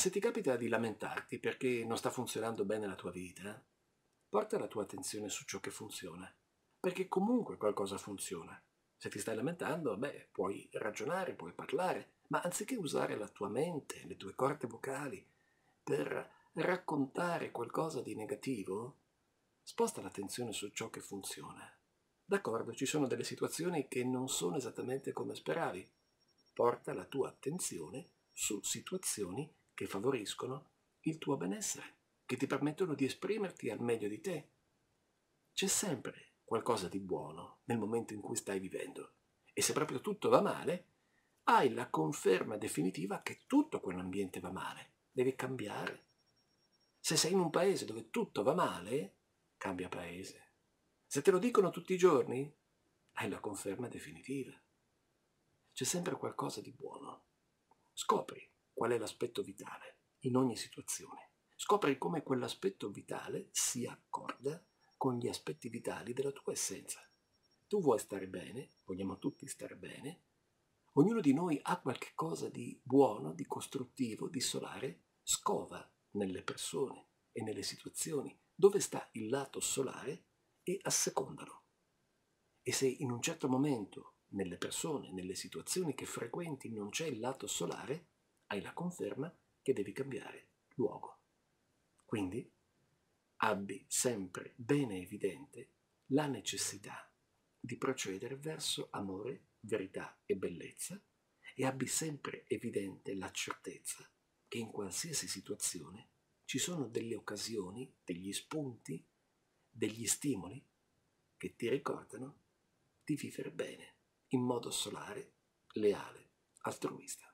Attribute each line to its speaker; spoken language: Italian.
Speaker 1: Se ti capita di lamentarti perché non sta funzionando bene la tua vita, porta la tua attenzione su ciò che funziona, perché comunque qualcosa funziona. Se ti stai lamentando, beh, puoi ragionare, puoi parlare, ma anziché usare la tua mente, le tue corde vocali per raccontare qualcosa di negativo, sposta l'attenzione su ciò che funziona. D'accordo, ci sono delle situazioni che non sono esattamente come speravi. Porta la tua attenzione su situazioni che favoriscono il tuo benessere, che ti permettono di esprimerti al meglio di te. C'è sempre qualcosa di buono nel momento in cui stai vivendo. E se proprio tutto va male, hai la conferma definitiva che tutto quell'ambiente va male, deve cambiare. Se sei in un paese dove tutto va male, cambia paese. Se te lo dicono tutti i giorni, hai la conferma definitiva. C'è sempre qualcosa di buono. Scopri qual è l'aspetto vitale in ogni situazione. Scopri come quell'aspetto vitale si accorda con gli aspetti vitali della tua essenza. Tu vuoi stare bene, vogliamo tutti stare bene, ognuno di noi ha qualche cosa di buono, di costruttivo, di solare, scova nelle persone e nelle situazioni dove sta il lato solare e assecondalo. E se in un certo momento nelle persone, nelle situazioni che frequenti non c'è il lato solare, hai la conferma che devi cambiare luogo. Quindi abbi sempre bene evidente la necessità di procedere verso amore, verità e bellezza e abbi sempre evidente la certezza che in qualsiasi situazione ci sono delle occasioni, degli spunti, degli stimoli che ti ricordano di vivere bene, in modo solare, leale, altruista.